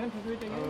Is it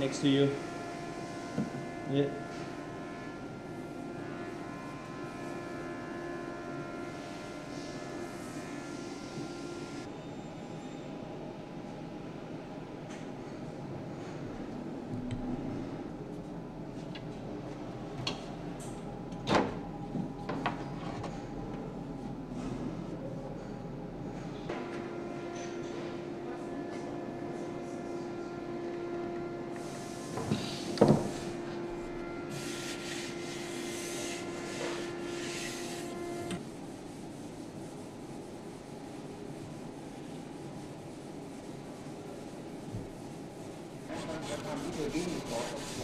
next to you. Yeah. Các bạn?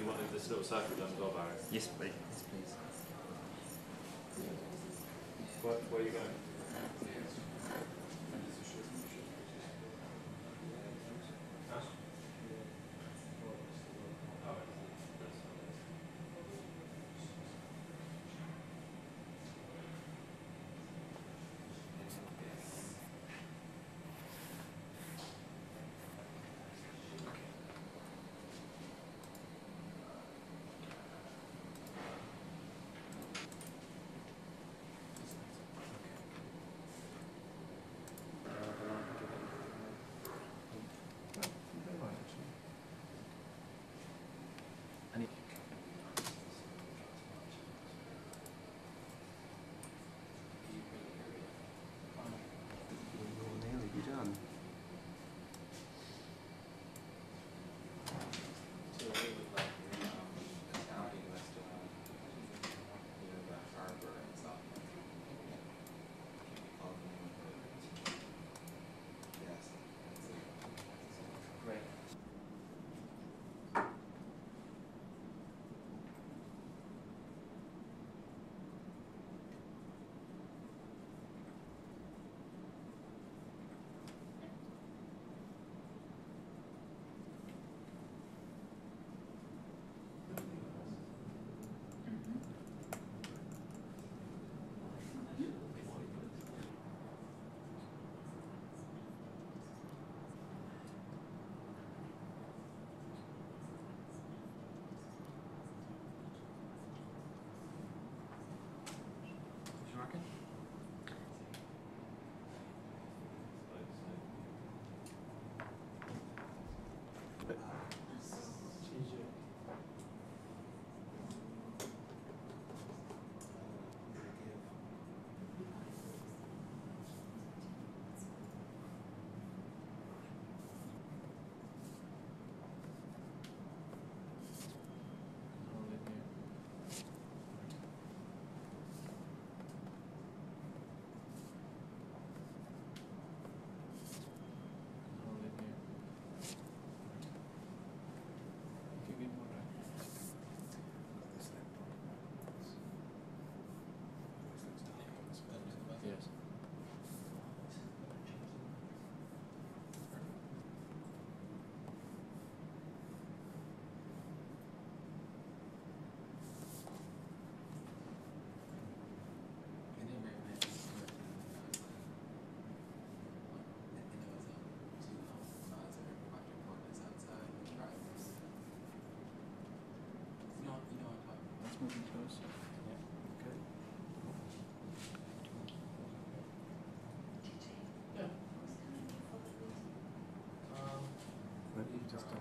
You wanted this little circle as well, Barry? Yes, please. Yes, please. Where, where are you going?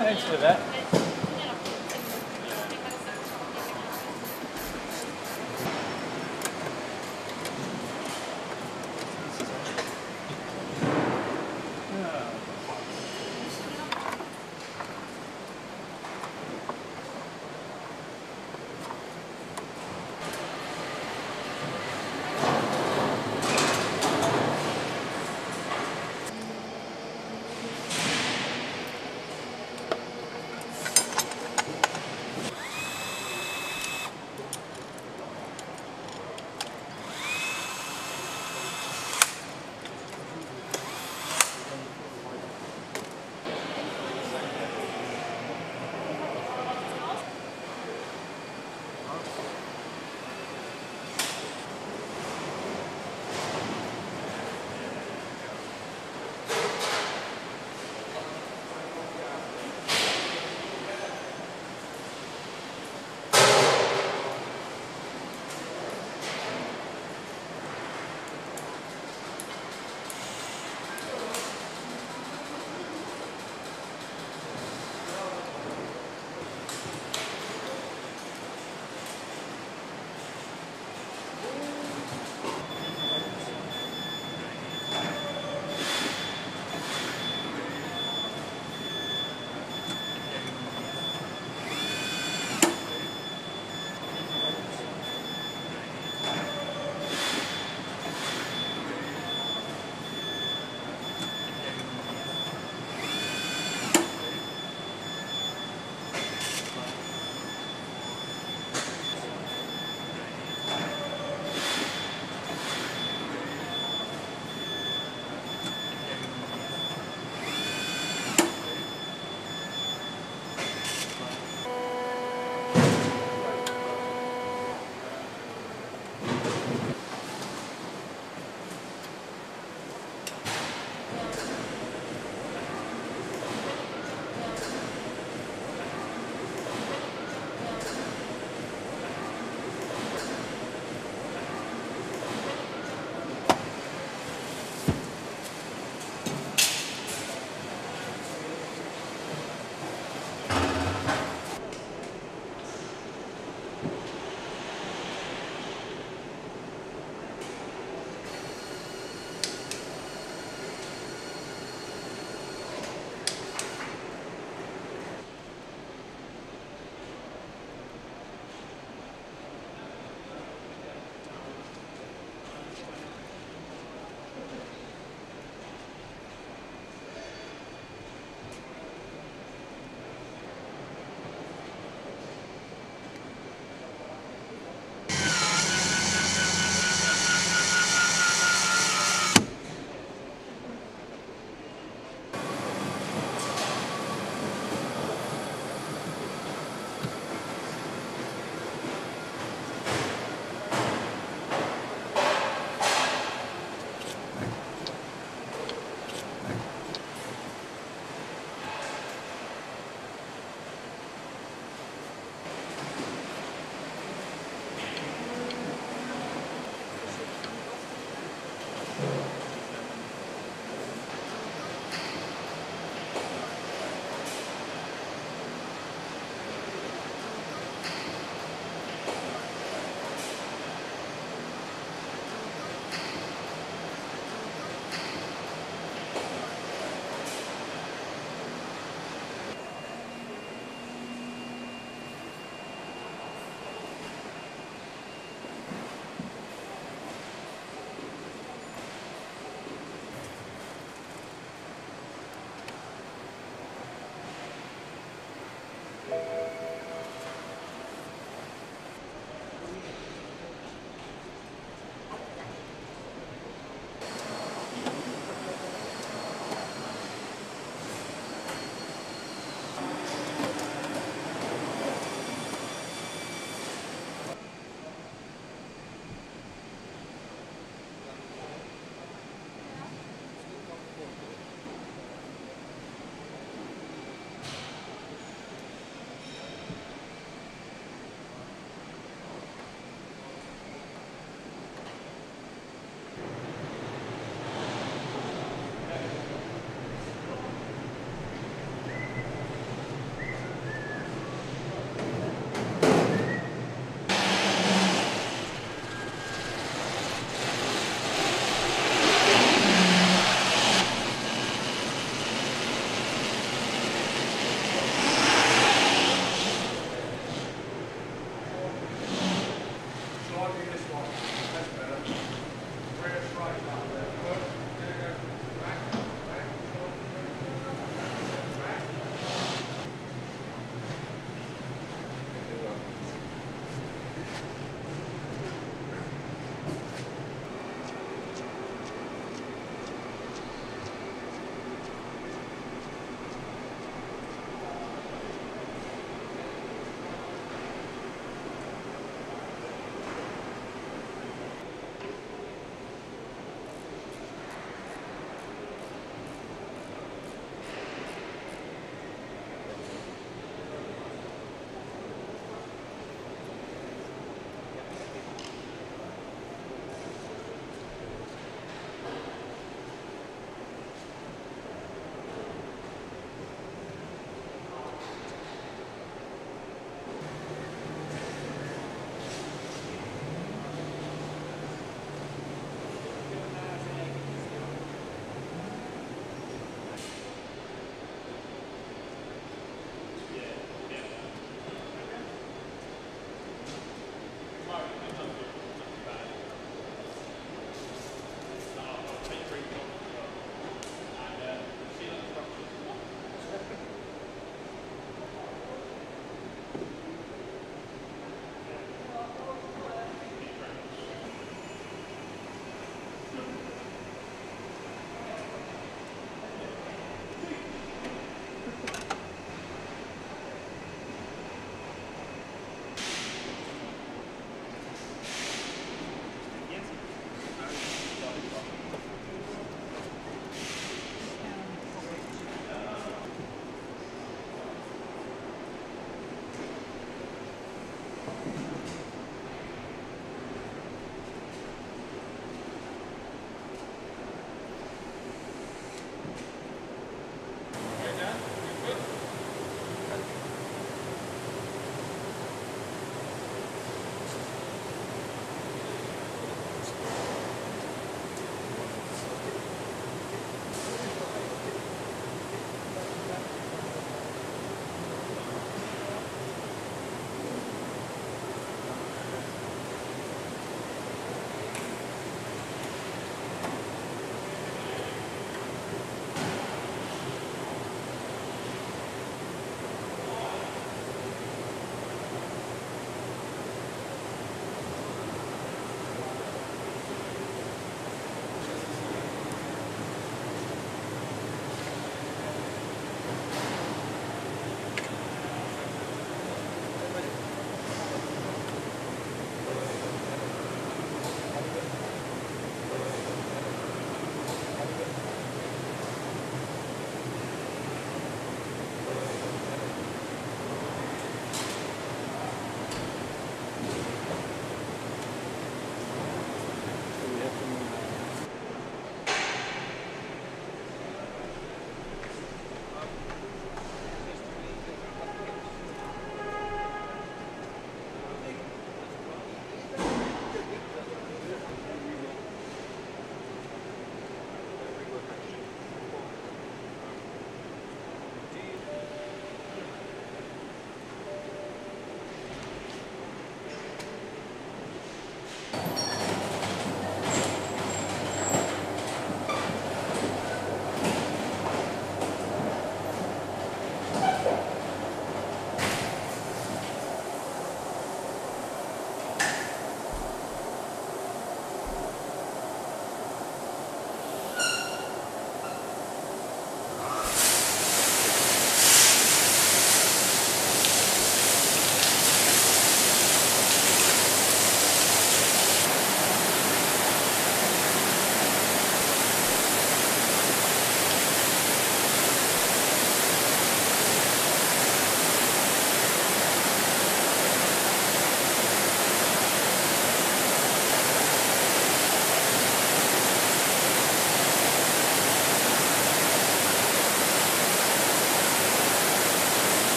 Thanks for that.